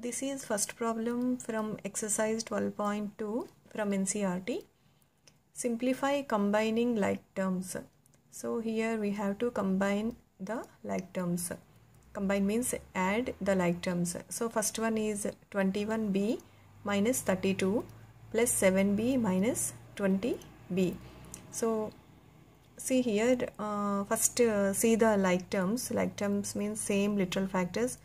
this is first problem from exercise 12.2 from NCERT. Simplify combining like terms. So here we have to combine the like terms. Combine means add the like terms. So first one is 21b minus 32 plus 7b minus 20b. So see here uh, first uh, see the like terms. Like terms means same literal factors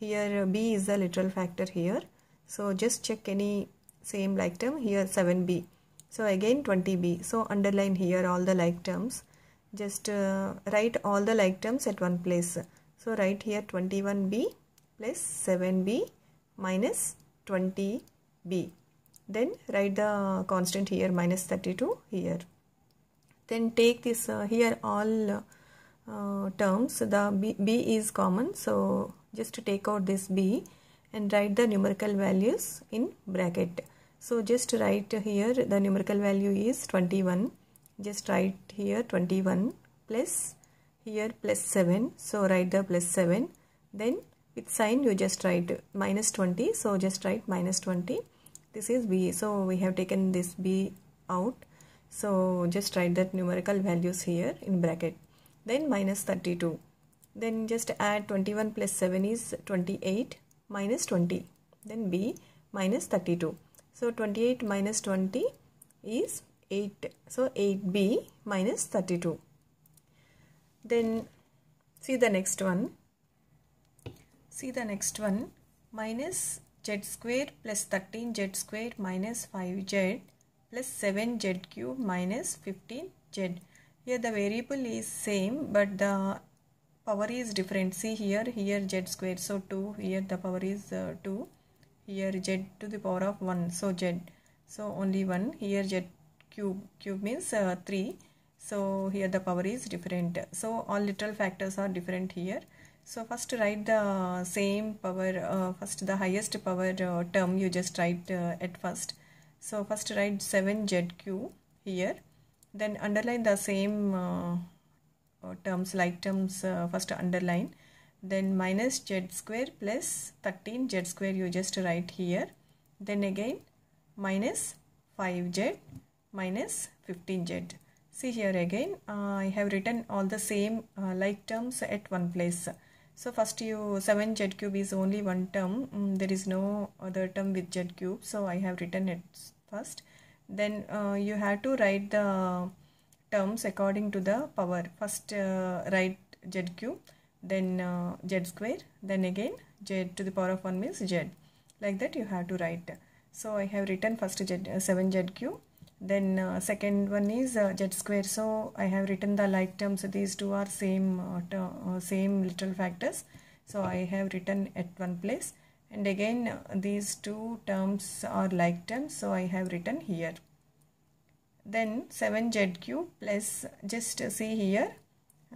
here b is the literal factor here. So just check any same like term. Here 7b so again 20b so underline here all the like terms. Just uh, write all the like terms at one place. So write here 21b plus 7b minus 20b then write the constant here minus 32 here. Then take this uh, here all uh, terms. The b, b is common. So just to take out this b and write the numerical values in bracket. So just write here the numerical value is 21 just write here 21 plus here plus 7 so write the plus 7 then with sign you just write minus 20 so just write minus 20 this is b. So we have taken this b out. So just write that numerical values here in bracket. Then minus 32 then just add 21 plus 7 is 28 minus 20 then b minus 32 so 28 minus 20 is 8 so 8b minus 32 then see the next one. See the next one. Minus z square plus 13 z square minus 5z plus 7 z cube minus 15 z. Here the variable is same but the power is different. See here here z square so 2 here the power is uh, 2 here z to the power of 1 so z. So only 1 here z cube cube means uh, 3 so here the power is different. So all literal factors are different here. So first write the same power uh, first the highest power uh, term you just write uh, at first. So first write 7z cube here. Then underline the same uh, terms like terms uh, first underline then minus z square plus 13 z square you just write here then again minus 5z minus 15z see here again uh, I have written all the same uh, like terms at one place. So first you 7z cube is only one term mm, there is no other term with z cube so I have written it first. Then uh, you have to write the terms according to the power. First uh, write z cube then uh, z square then again z to the power of 1 means z. Like that you have to write. So i have written first z, uh, 7 z cube then uh, second one is uh, z square. So i have written the like terms. These two are same uh, uh, same literal factors. So i have written at one place. And again uh, these two terms are like terms. So i have written here then 7z cube plus just see here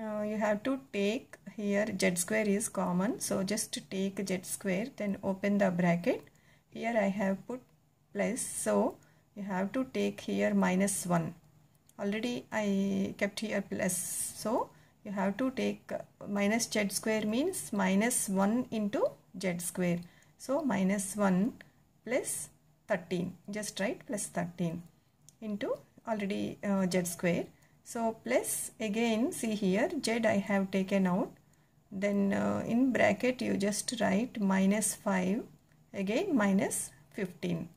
uh, you have to take here z square is common so just take z square then open the bracket. Here I have put plus so you have to take here minus 1 already I kept here plus so you have to take minus z square means minus 1 into z square. So minus 1 plus 13 just write plus 13 into already uh, z square. So plus again see here z I have taken out. Then uh, in bracket you just write minus 5 again minus 15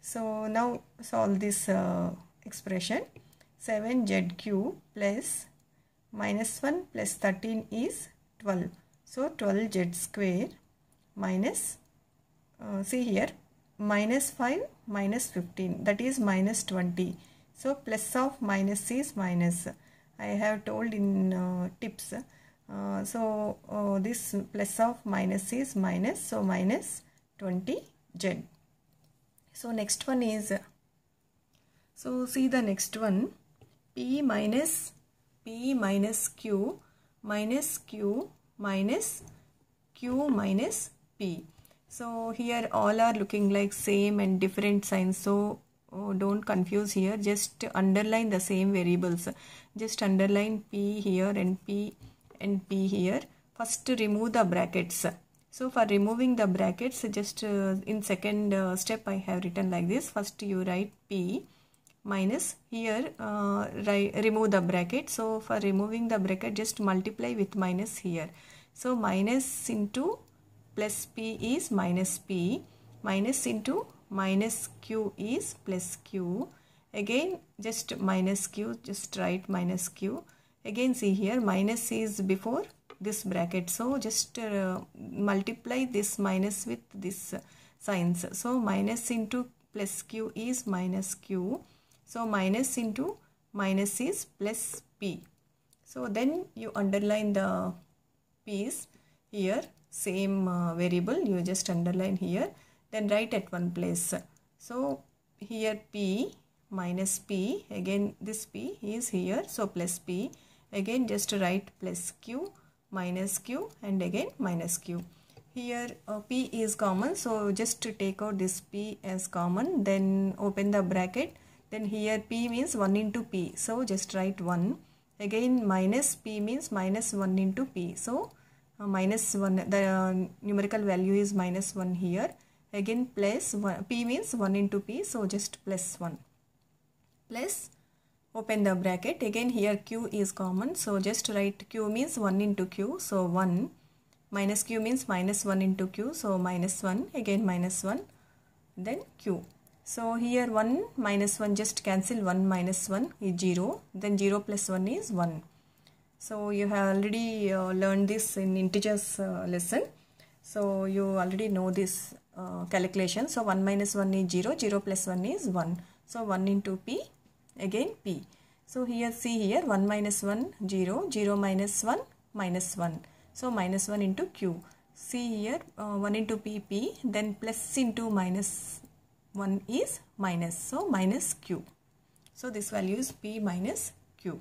so now solve this uh, expression. 7z cube plus minus 1 plus 13 is 12 so 12z square minus uh, see here minus 5 minus 15 that is minus 20 so plus of minus is minus. I have told in uh, tips. Uh, so uh, this plus of minus is minus. So minus 20 z. So next one is. So see the next one. P minus P minus Q minus Q minus Q minus P. So here all are looking like same and different signs. So oh, don't confuse here. Just underline the same variables. Just underline p here and p and p here. First remove the brackets. So for removing the brackets just uh, in second uh, step I have written like this. First you write P minus here uh, remove the bracket. So for removing the bracket just multiply with minus here. So minus into plus P is minus P. Minus into minus Q is plus Q. Again just minus Q just write minus Q. Again see here minus is before this bracket. So just uh, multiply this minus with this signs. So minus into plus q is minus q. So minus into minus is plus p. So then you underline the p's here same uh, variable. You just underline here then write at one place. So here p minus p again this p is here so plus p again just write plus q minus q and again minus q. Here uh, p is common so just to take out this p as common then open the bracket. Then here p means 1 into p so just write 1 again minus p means minus 1 into p so uh, minus 1 the uh, numerical value is minus 1 here again plus 1 p means 1 into p so just plus 1 plus open the bracket. Again here q is common so just write q means 1 into q so 1 minus q means minus 1 into q so minus 1 again minus 1 then q. So here 1 minus 1 just cancel 1 minus 1 is 0 then 0 plus 1 is 1 so you have already uh, learned this in integers uh, lesson. So you already know this uh, calculation so 1 minus 1 is 0 0 plus 1 is 1 so 1 into p again p. So here see here 1 minus 1 0 0 minus 1 minus 1. So minus 1 into q. See here uh, 1 into p p then plus into minus 1 is minus. So minus q. So this value is p minus q.